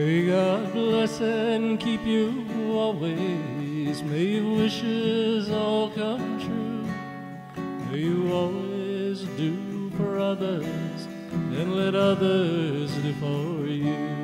May God bless and keep you always. May your wishes all come true. May you always do for others and let others do for you.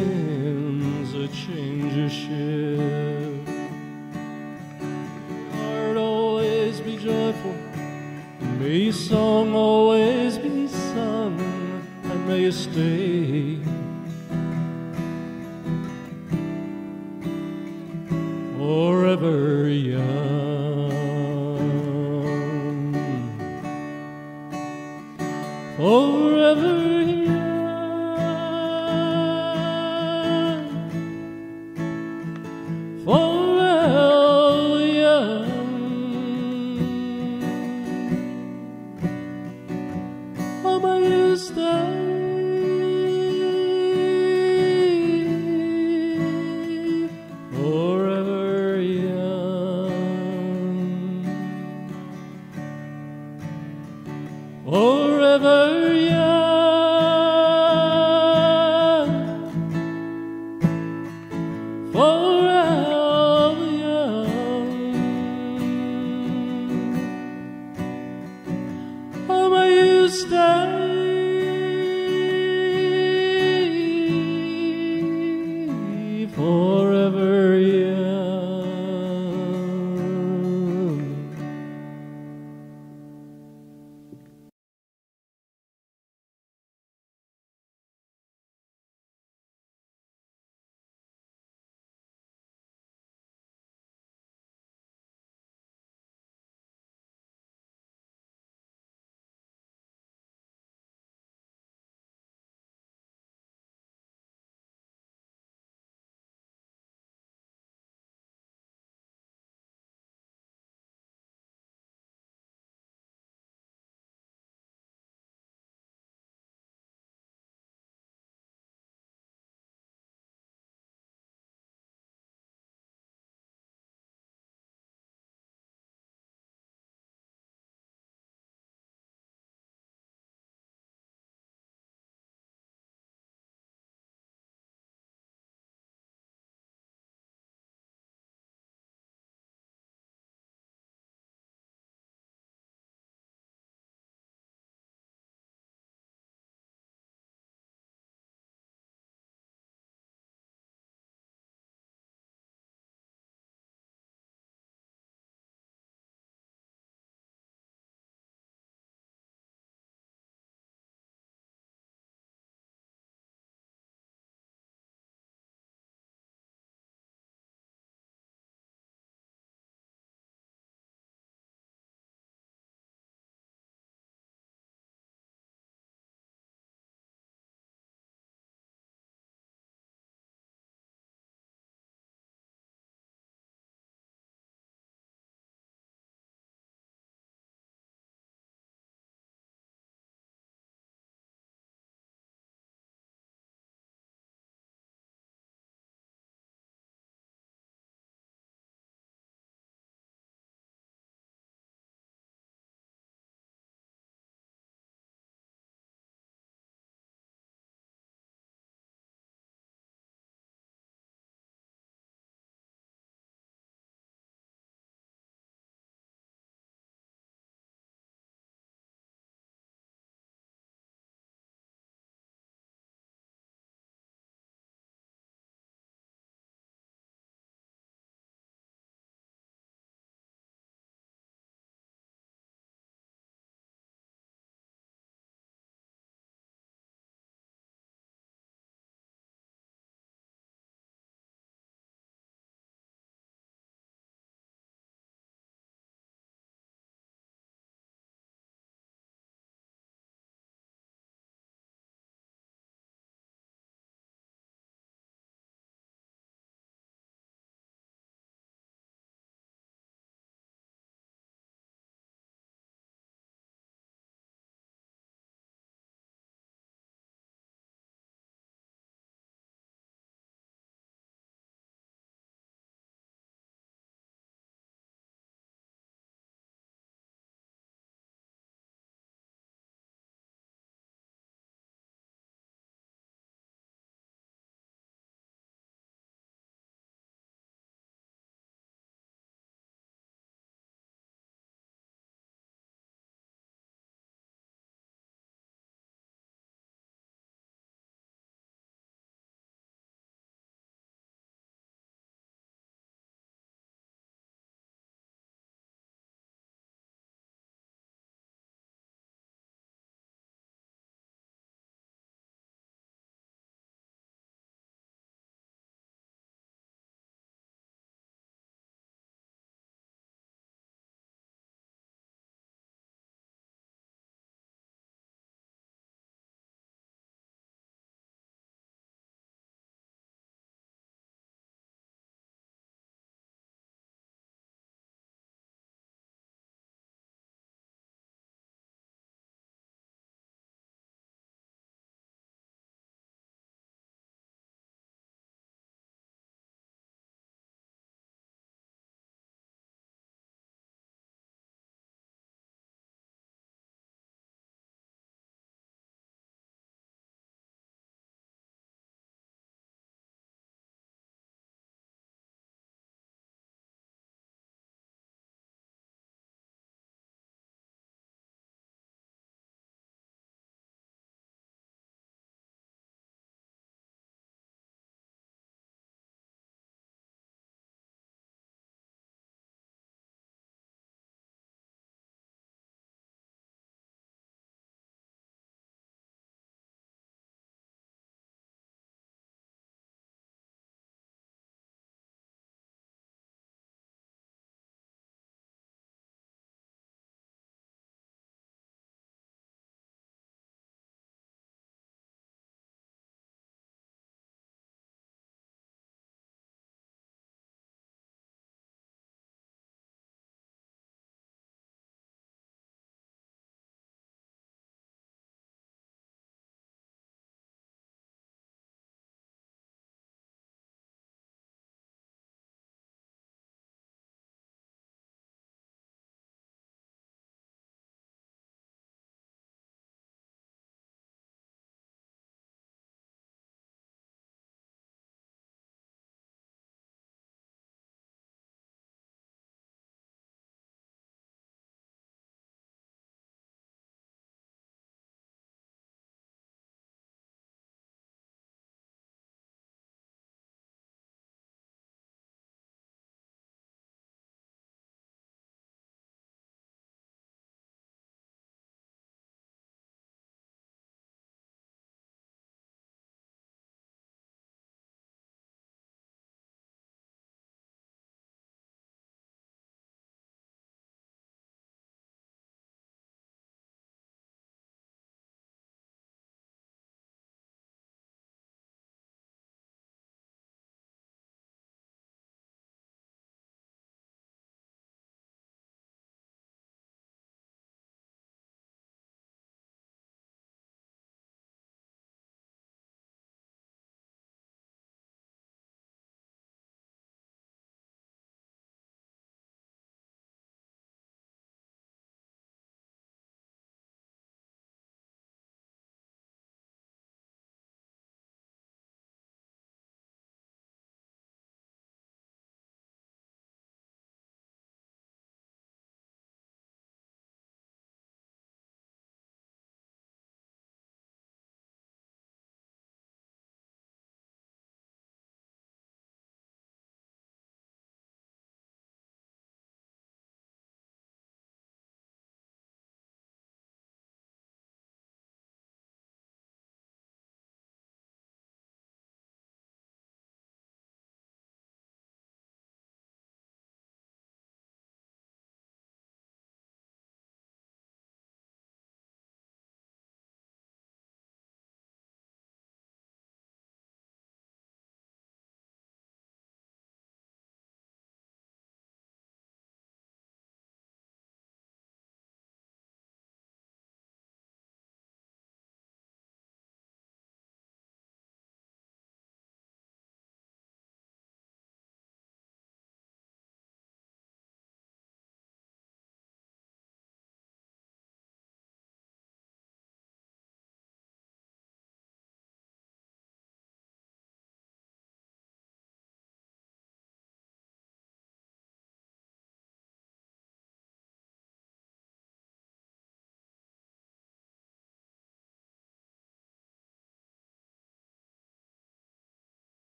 winds a change of shift. Heart always be joyful, may your song always be sung, and may you stay.